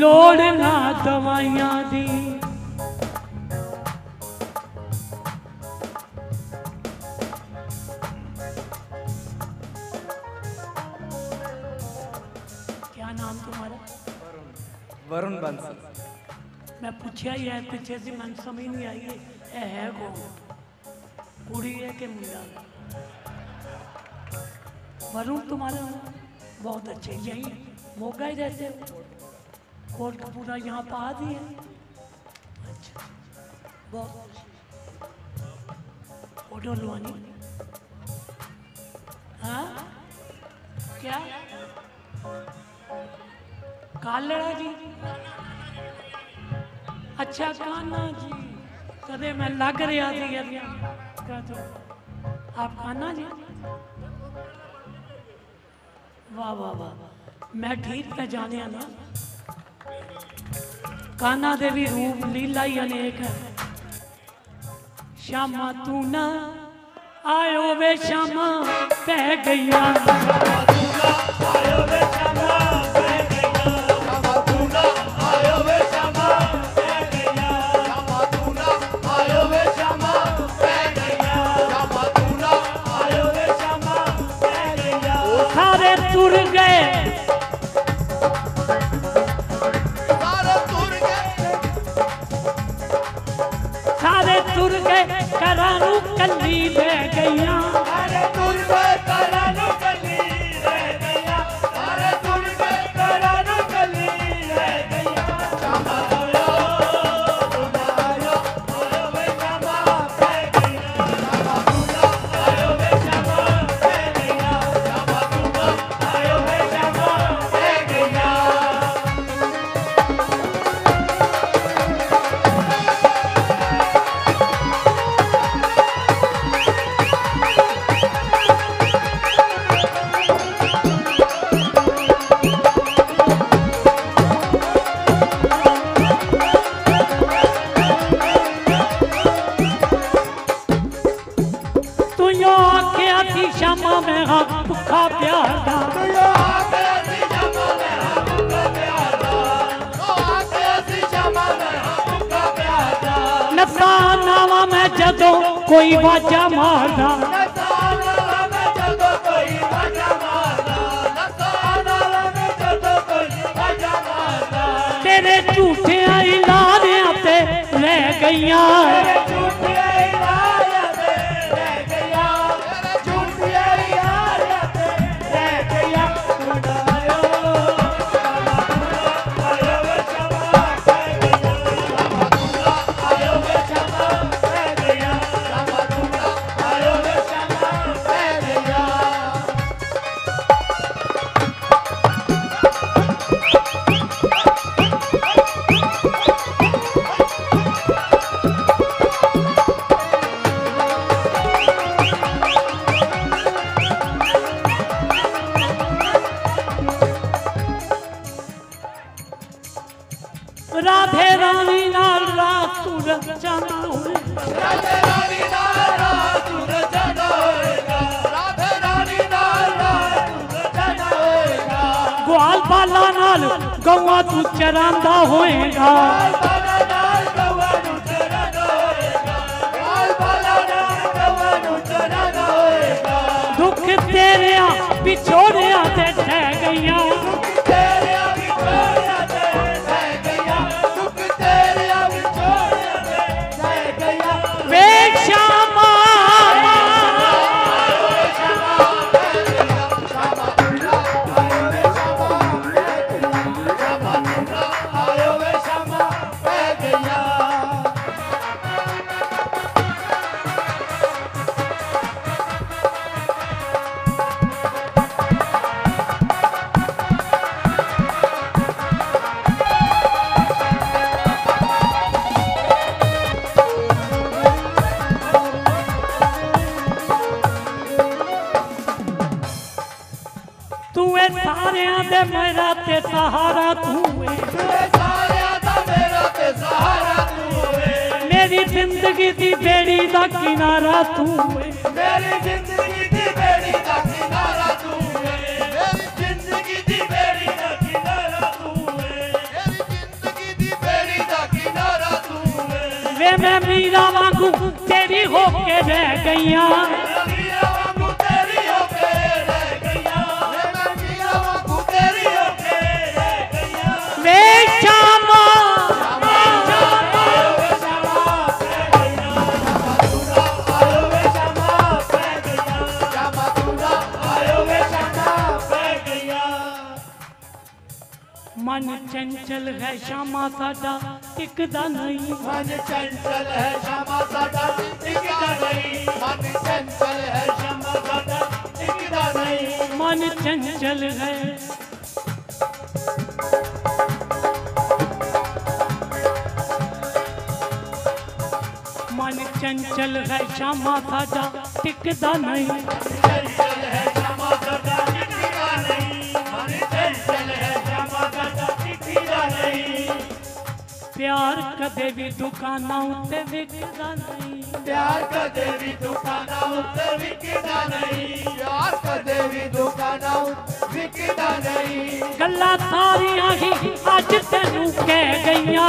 ਲੋੜ ਨਾ ਦਵਾਈਆਂ ਦੀ क्या नाम तुम्हारा वरुण बंस मैं पूछा ही है पीछे से मन समझ नहीं आई है ये है कौन कुड़ी है कि मुंडा वरुण तुम्हारा नाम? बहुत अच्छे यही है मोगा ही रहते हो कोटकपूरा यहाँ पास ही। है अच्छा हाँ? क्या? कालड़ा जी। अच्छा जी। मैं लग रहा कह आप कान्हा जी? वाह वाह वाह। मैं ठीक पहचाने ना कान्हा दे भी रूप लीला ही अनेक है। श्यामा, तू ना आयो वे श्यामा पै गईया सारे गए करानू कली बह गईया कोई बाजा मारदा। तेरे झूठे आई लारियाँ ते रह ग्वाल पाला नाल तू चरांदा होएगा। ਸਾਰਿਆਂ ਦੇ ਮੇਰਾ ਤੇ ਸਹਾਰਾ ਤੂੰ ਏ ਸਾਰਿਆਂ ਦਾ ਮੇਰਾ ਤੇ ਸਹਾਰਾ ਤੂੰ ਏ ਮੇਰੀ ਜ਼ਿੰਦਗੀ ਦੀ ਬੇੜੀ ਦਾ ਕਿਨਾਰਾ ਤੂੰ ਏ ਮੇਰੀ ਜ਼ਿੰਦਗੀ ਦੀ ਬੇੜੀ ਦਾ ਕਿਨਾਰਾ ਤੂੰ ਏ ਮੇਰੀ ਜ਼ਿੰਦਗੀ ਦੀ ਬੇੜੀ ਦਾ ਕਿਨਾਰਾ ਤੂੰ ਏ ਮੇਰੀ ਜ਼ਿੰਦਗੀ ਦੀ ਬੇੜੀ ਦਾ ਕਿਨਾਰਾ ਤੂੰ ਏ ਵੇ ਮੈਂ ਮੀਰਾ ਵਾਂਗੂ ਤੇਰੀ ਹੋ ਕੇ ਰਹਿ ਗਈਆਂ मन चंचल है शामा साडा नहीं। मन चंचल है शामा साडा नहीं। मन चंचल है शामा साडा टिकदा नहीं। मन चंचल है। मन चंचल है साडा टिकदा नहीं। ਪਿਆਰ ਕਦੇ ਵੀ ਦੁਕਾਨਾਂ ਉੱਤੇ ਵਿਕਦਾ ਨਹੀਂ। ਪਿਆਰ ਕਦੇ ਵੀ ਦੁਕਾਨਾਂ ਉੱਤੇ ਵਿਕਦਾ ਨਹੀਂ। ਪਿਆਰ ਕਦੇ ਵੀ ਦੁਕਾਨਾਂ ਉੱਤੇ ਵਿਕਦਾ ਨਹੀਂ। ਗੱਲਾਂ ਸਾਰੀਆਂ ਹੀ ਅੱਜ ਤੈਨੂੰ ਕਹਿ ਗਈਆਂ।